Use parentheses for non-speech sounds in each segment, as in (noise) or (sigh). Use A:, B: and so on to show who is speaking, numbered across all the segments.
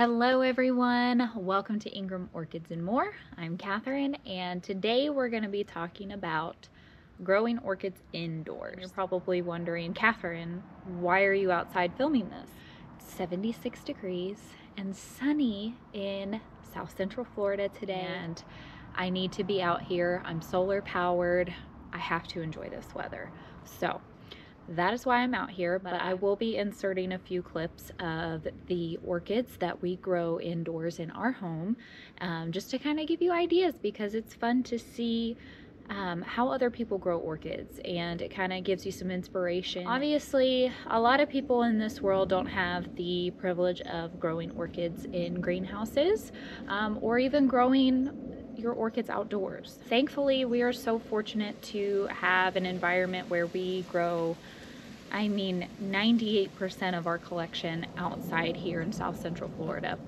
A: Hello everyone, welcome to Ingram Orchids and More. I'm Kathryn and today we're going to be talking about growing orchids indoors. You're probably wondering, Kathryn, why are you outside filming this? It's 76 degrees and sunny in South Central Florida today and I need to be out here. I'm solar powered. I have to enjoy this weather. So that is why I'm out here, but I will be inserting a few clips of the orchids that we grow indoors in our home, um, just to kind of give you ideas because it's fun to see um, how other people grow orchids and it kind of gives you some inspiration. Obviously, a lot of people in this world don't have the privilege of growing orchids in greenhouses um, or even growing your orchids outdoors. Thankfully, we are so fortunate to have an environment where we grow I mean 98% of our collection outside here in South Central Florida.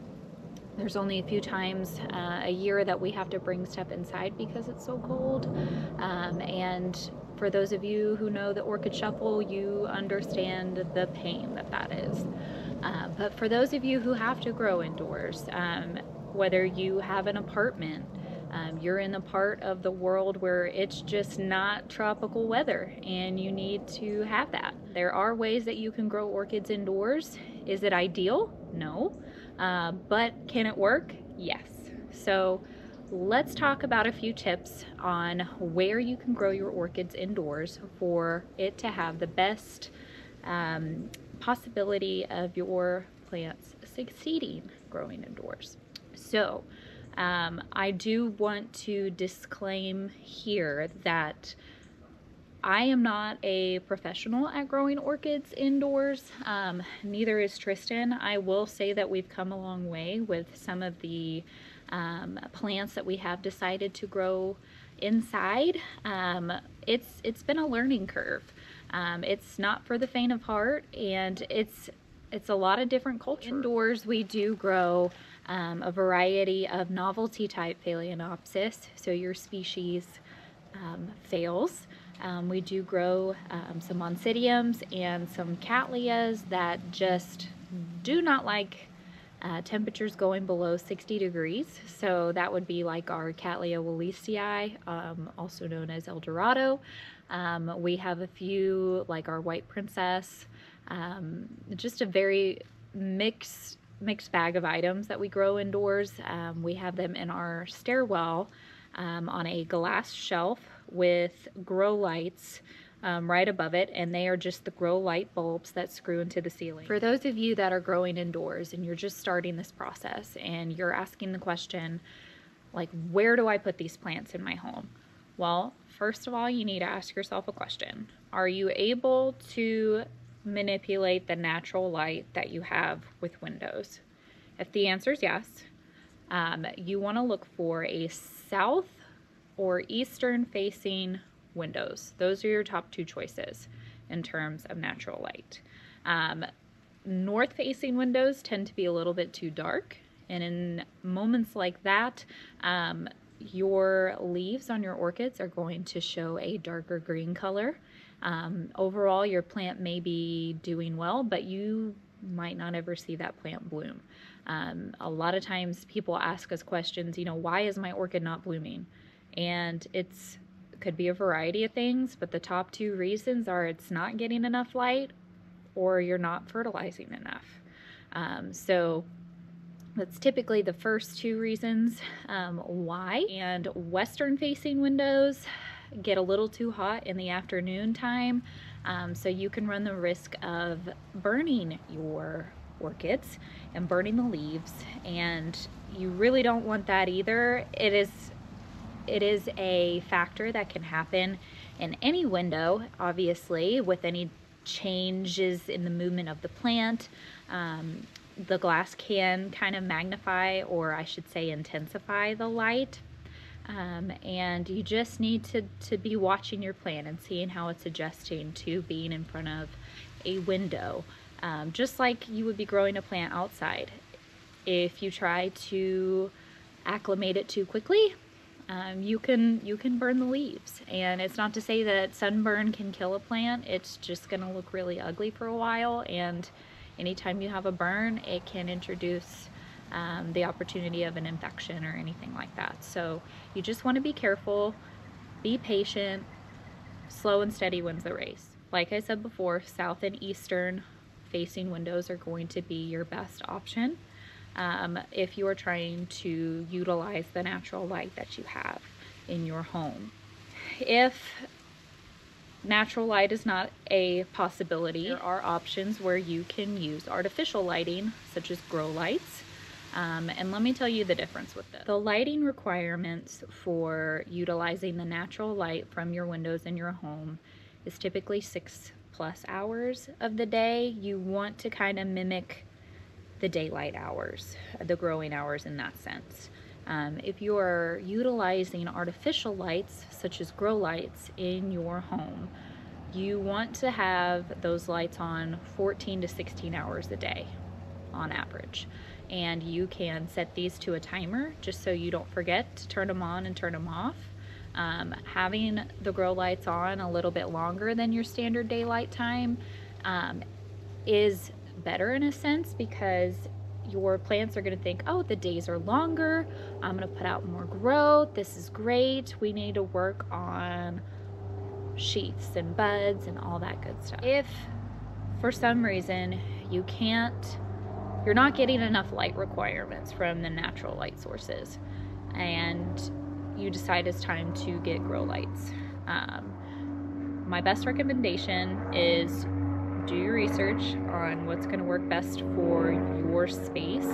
A: There's only a few times uh, a year that we have to bring stuff inside because it's so cold. Um, and for those of you who know the Orchid Shuffle, you understand the pain that that is. Uh, but for those of you who have to grow indoors, um, whether you have an apartment, um, you're in a part of the world where it's just not tropical weather and you need to have that. There are ways that you can grow orchids indoors. Is it ideal? No. Uh, but can it work? Yes. So let's talk about a few tips on where you can grow your orchids indoors for it to have the best um, possibility of your plants succeeding growing indoors. So um, I do want to disclaim here that I am not a professional at growing orchids indoors. Um, neither is Tristan. I will say that we've come a long way with some of the um, plants that we have decided to grow inside. Um, it's it's been a learning curve. Um, it's not for the faint of heart, and it's it's a lot of different culture. Indoors, we do grow um, a variety of novelty type Phalaenopsis, so your species um, phales. Um, we do grow um, some Oncidiums and some Cattleyas that just do not like uh, temperatures going below 60 degrees. So that would be like our Cattleya wallacei, um, also known as El Dorado. Um, we have a few like our White Princess, um, just a very mixed mixed bag of items that we grow indoors. Um, we have them in our stairwell um, on a glass shelf with grow lights um, right above it, and they are just the grow light bulbs that screw into the ceiling. For those of you that are growing indoors and you're just starting this process and you're asking the question, like, where do I put these plants in my home? Well, first of all, you need to ask yourself a question. Are you able to manipulate the natural light that you have with windows? If the answer is yes, um, you want to look for a south or eastern facing windows. Those are your top two choices in terms of natural light. Um, north facing windows tend to be a little bit too dark, and in moments like that, um, your leaves on your orchids are going to show a darker green color. Um, overall, your plant may be doing well, but you might not ever see that plant bloom. Um, a lot of times people ask us questions, you know, why is my orchid not blooming? And it's could be a variety of things, but the top two reasons are it's not getting enough light or you're not fertilizing enough. Um, so that's typically the first two reasons um, why. And western facing windows get a little too hot in the afternoon time. Um, so you can run the risk of burning your orchids and burning the leaves and you really don't want that either. It is it is a factor that can happen in any window, obviously, with any changes in the movement of the plant. Um, the glass can kind of magnify, or I should say intensify the light. Um, and you just need to, to be watching your plant and seeing how it's adjusting to being in front of a window. Um, just like you would be growing a plant outside. If you try to acclimate it too quickly, um, you can you can burn the leaves. And it's not to say that sunburn can kill a plant. It's just going to look really ugly for a while. And anytime you have a burn, it can introduce um, the opportunity of an infection or anything like that. So you just want to be careful, be patient, slow and steady wins the race. Like I said before, south and eastern facing windows are going to be your best option um, if you are trying to utilize the natural light that you have in your home. If natural light is not a possibility, there are options where you can use artificial lighting, such as grow lights. Um, and let me tell you the difference with this. The lighting requirements for utilizing the natural light from your windows in your home is typically six plus hours of the day. You want to kind of mimic the daylight hours, the growing hours in that sense. Um, if you are utilizing artificial lights, such as grow lights, in your home, you want to have those lights on 14 to 16 hours a day on average. And you can set these to a timer just so you don't forget to turn them on and turn them off. Um, having the grow lights on a little bit longer than your standard daylight time um, is better in a sense because your plants are going to think, oh, the days are longer. I'm going to put out more growth. This is great. We need to work on sheaths and buds and all that good stuff. If for some reason you can't, you're not getting enough light requirements from the natural light sources and you decide it's time to get grow lights. Um, my best recommendation is do your research on what's going to work best for your space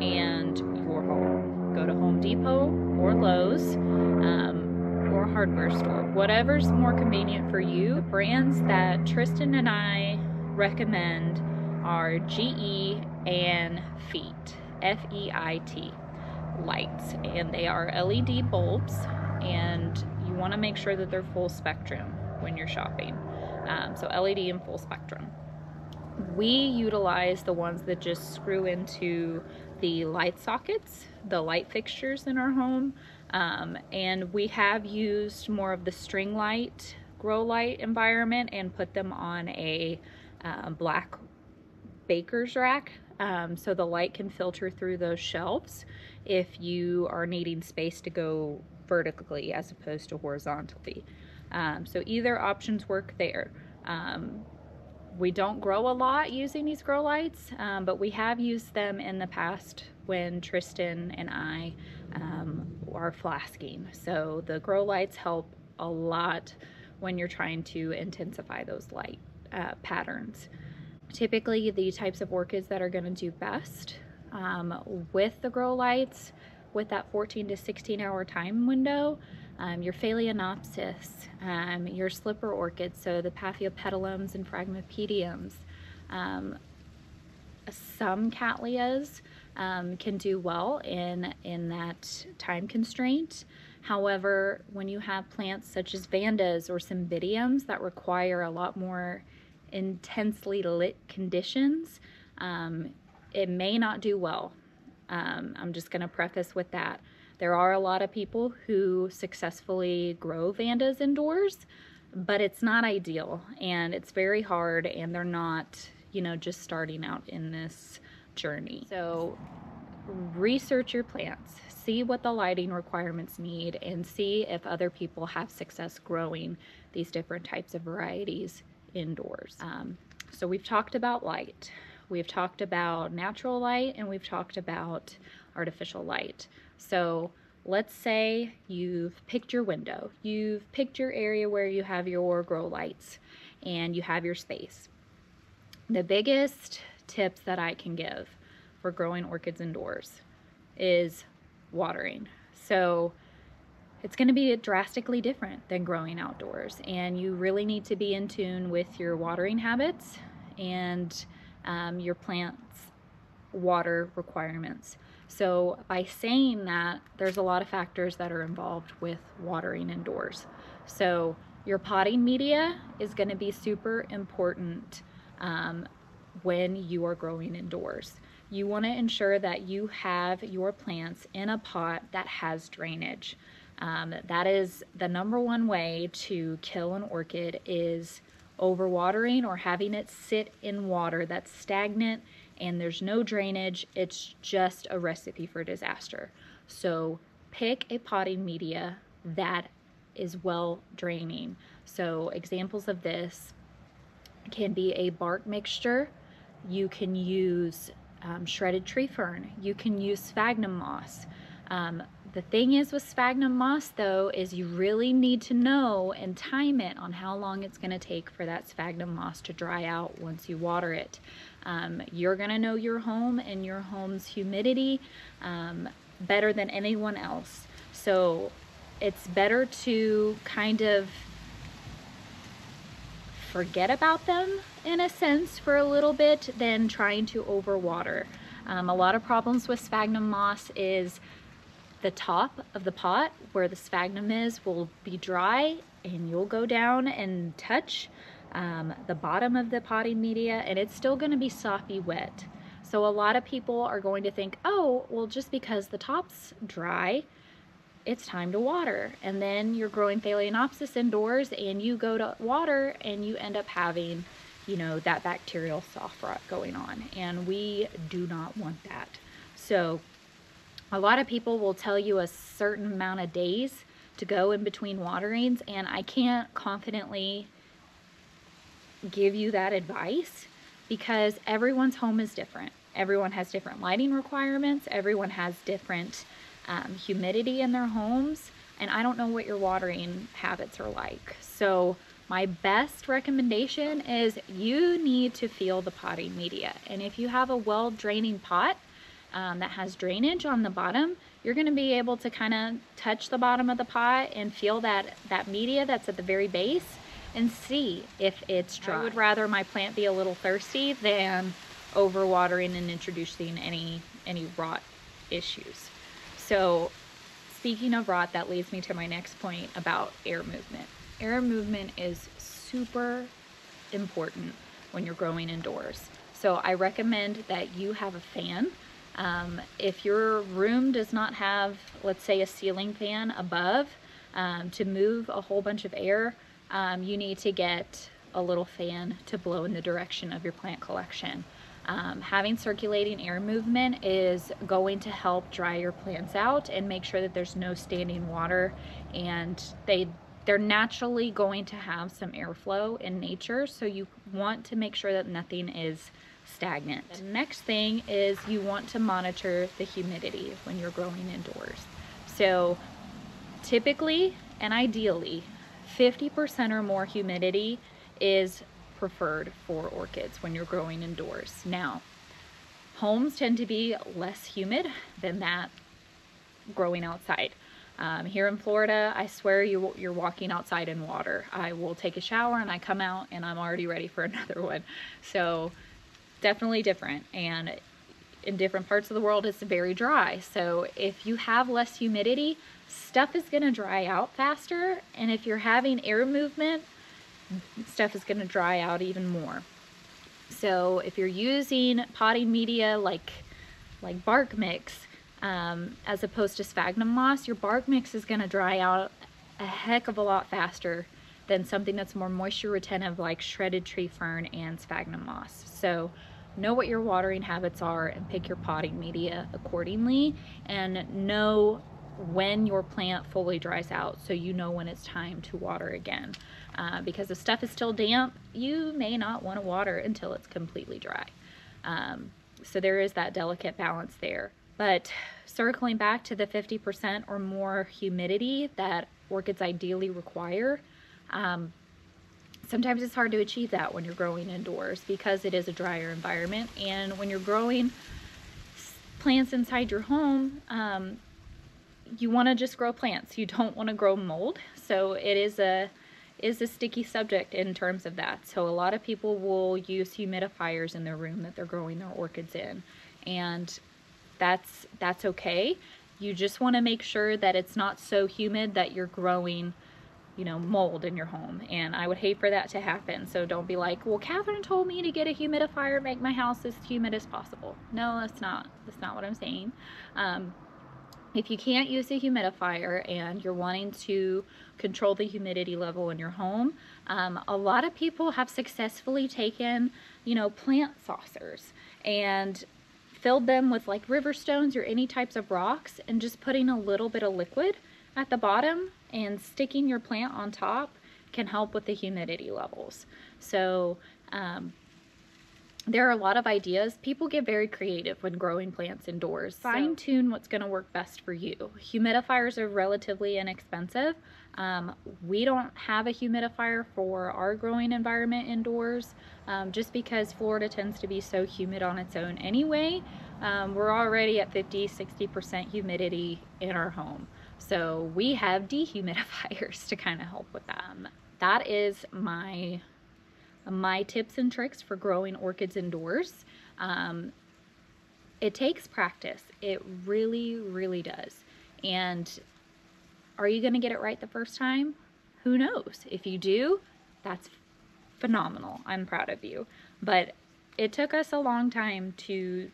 A: and your home. Go to Home Depot or Lowe's um, or hardware store, whatever's more convenient for you. The brands that Tristan and I recommend are GE and FEIT, F-E-I-T lights, and they are LED bulbs, and you want to make sure that they're full spectrum when you're shopping um, so LED and full spectrum. We utilize the ones that just screw into the light sockets, the light fixtures in our home, um, and we have used more of the string light, grow light environment and put them on a uh, black baker's rack um, so the light can filter through those shelves if you are needing space to go vertically as opposed to horizontally. Um, so either options work there. Um, we don't grow a lot using these grow lights, um, but we have used them in the past when Tristan and I um, are flasking. So the grow lights help a lot when you're trying to intensify those light uh, patterns. Typically the types of orchids that are gonna do best um, with the grow lights with that 14 to 16 hour time window um, your Phalaenopsis, um, your slipper orchids, so the Paphiopedilums and Phragmipediums. Um, some Cattleyas um, can do well in, in that time constraint. However, when you have plants such as Vandas or Cymbidiums that require a lot more intensely lit conditions, um, it may not do well. Um, I'm just going to preface with that. There are a lot of people who successfully grow vandas indoors, but it's not ideal and it's very hard and they're not, you know, just starting out in this journey. So research your plants, see what the lighting requirements need and see if other people have success growing these different types of varieties indoors. Um, so we've talked about light, we've talked about natural light, and we've talked about artificial light. So let's say you've picked your window, you've picked your area where you have your grow lights and you have your space. The biggest tips that I can give for growing orchids indoors is watering. So it's going to be drastically different than growing outdoors and you really need to be in tune with your watering habits and um, your plants water requirements. So by saying that, there's a lot of factors that are involved with watering indoors. So your potting media is going to be super important um, when you are growing indoors. You want to ensure that you have your plants in a pot that has drainage. Um, that is the number one way to kill an orchid is overwatering or having it sit in water that's stagnant and there's no drainage, it's just a recipe for disaster. So pick a potting media that is well draining. So examples of this can be a bark mixture. You can use um, shredded tree fern. You can use sphagnum moss. Um, the thing is with sphagnum moss though is you really need to know and time it on how long it's going to take for that sphagnum moss to dry out once you water it. Um, you're going to know your home and your home's humidity um, better than anyone else. So it's better to kind of forget about them in a sense for a little bit than trying to overwater. Um, a lot of problems with sphagnum moss is the top of the pot where the sphagnum is will be dry and you'll go down and touch um, the bottom of the potting media and it's still going to be soppy wet. So a lot of people are going to think, oh, well, just because the top's dry, it's time to water. And then you're growing Phalaenopsis indoors and you go to water and you end up having, you know, that bacterial soft rot going on. And we do not want that. So a lot of people will tell you a certain amount of days to go in between waterings and I can't confidently give you that advice because everyone's home is different. Everyone has different lighting requirements. Everyone has different um, humidity in their homes. And I don't know what your watering habits are like. So my best recommendation is you need to feel the potting media. And if you have a well draining pot um, that has drainage on the bottom, you're going to be able to kind of touch the bottom of the pot and feel that, that media that's at the very base and see if it's dry. I would rather my plant be a little thirsty than overwatering and introducing any any rot issues. So speaking of rot, that leads me to my next point about air movement. Air movement is super important when you're growing indoors. So I recommend that you have a fan. Um, if your room does not have, let's say, a ceiling fan above um, to move a whole bunch of air, um, you need to get a little fan to blow in the direction of your plant collection. Um, having circulating air movement is going to help dry your plants out and make sure that there's no standing water and they they're naturally going to have some airflow in nature so you want to make sure that nothing is stagnant. The next thing is you want to monitor the humidity when you're growing indoors. So typically and ideally 50% or more humidity is preferred for orchids when you're growing indoors. Now, homes tend to be less humid than that growing outside. Um, here in Florida, I swear you, you're walking outside in water. I will take a shower and I come out and I'm already ready for (laughs) another one. So definitely different. And in different parts of the world, it's very dry. So if you have less humidity, stuff is gonna dry out faster. And if you're having air movement, stuff is going to dry out even more. So if you're using potting media like, like bark mix, um, as opposed to sphagnum moss, your bark mix is going to dry out a heck of a lot faster than something that's more moisture retentive like shredded tree fern and sphagnum moss. So know what your watering habits are and pick your potting media accordingly and know when your plant fully dries out so you know when it's time to water again. Uh, because if stuff is still damp, you may not want to water until it's completely dry. Um, so there is that delicate balance there. But circling back to the 50% or more humidity that orchids ideally require, um, sometimes it's hard to achieve that when you're growing indoors because it is a drier environment. And when you're growing plants inside your home, um, you want to just grow plants. You don't want to grow mold. So it is a is a sticky subject in terms of that. So a lot of people will use humidifiers in their room that they're growing their orchids in. And that's that's okay. You just want to make sure that it's not so humid that you're growing, you know, mold in your home. And I would hate for that to happen. So don't be like, well, Kathryn told me to get a humidifier, make my house as humid as possible. No, that's not, that's not what I'm saying. Um, if you can't use a humidifier and you're wanting to control the humidity level in your home, um, a lot of people have successfully taken, you know, plant saucers and filled them with like river stones or any types of rocks and just putting a little bit of liquid at the bottom and sticking your plant on top can help with the humidity levels. So um, there are a lot of ideas. People get very creative when growing plants indoors. Fine tune what's going to work best for you. Humidifiers are relatively inexpensive. Um, we don't have a humidifier for our growing environment indoors um, just because Florida tends to be so humid on its own anyway. Um, we're already at 50 60% humidity in our home. So we have dehumidifiers (laughs) to kind of help with that. Um, that is my my tips and tricks for growing orchids indoors. Um, it takes practice. It really, really does. And are you going to get it right the first time? Who knows? If you do, that's phenomenal. I'm proud of you. But it took us a long time to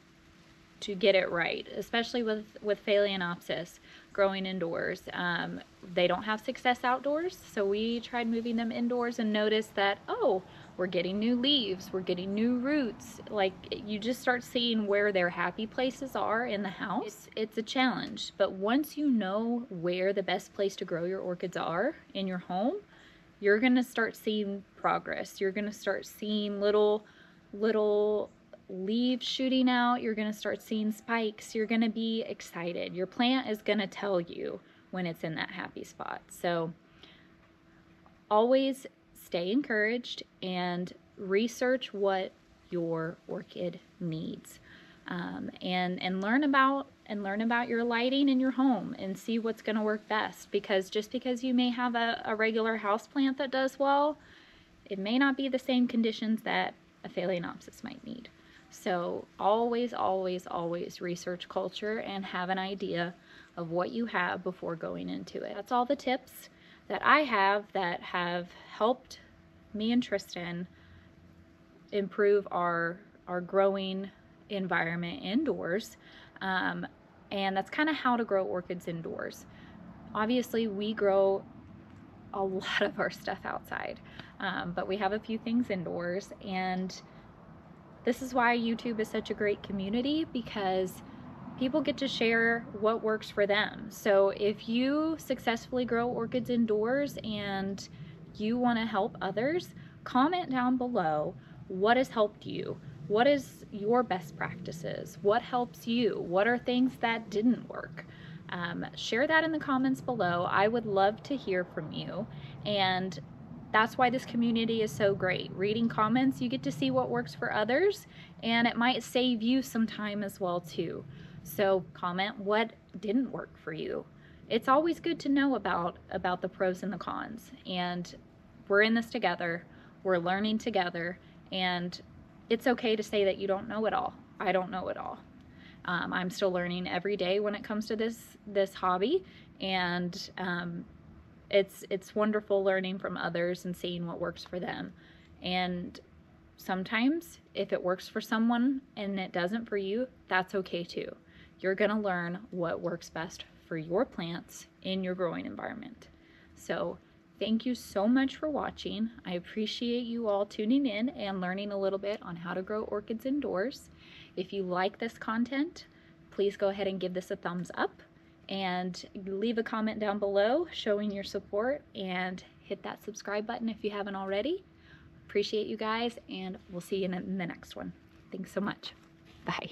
A: to get it right, especially with with Phalaenopsis growing indoors. Um, they don't have success outdoors, so we tried moving them indoors and noticed that oh, we're getting new leaves, we're getting new roots. Like you just start seeing where their happy places are in the house. It's, it's a challenge, but once you know where the best place to grow your orchids are in your home, you're gonna start seeing progress. You're gonna start seeing little, little leaves shooting out. You're gonna start seeing spikes. You're gonna be excited. Your plant is gonna tell you when it's in that happy spot. So always stay encouraged and research what your orchid needs. Um, and and learn about and learn about your lighting in your home and see what's going to work best because just because you may have a, a regular house plant that does well it may not be the same conditions that a phalaenopsis might need so always always always research culture and have an idea of what you have before going into it that's all the tips that I have that have helped me and Tristan improve our our growing environment indoors. Um, and that's kind of how to grow orchids indoors. Obviously, we grow a (laughs) lot of our stuff outside, um, but we have a few things indoors. And this is why YouTube is such a great community because people get to share what works for them. So if you successfully grow orchids indoors and you want to help others, comment down below what has helped you. What is your best practices? What helps you? What are things that didn't work? Um, share that in the comments below. I would love to hear from you. And that's why this community is so great. Reading comments, you get to see what works for others, and it might save you some time as well too. So comment what didn't work for you. It's always good to know about about the pros and the cons. And we're in this together. We're learning together. And it's okay to say that you don't know it all. I don't know it all. Um, I'm still learning every day when it comes to this this hobby, and um, it's it's wonderful learning from others and seeing what works for them. And sometimes, if it works for someone and it doesn't for you, that's okay too you're going to learn what works best for your plants in your growing environment. So thank you so much for watching. I appreciate you all tuning in and learning a little bit on how to grow orchids indoors. If you like this content, please go ahead and give this a thumbs up and leave a comment down below showing your support and hit that subscribe button if you haven't already. Appreciate you guys and we'll see you in the next one. Thanks so much. Bye.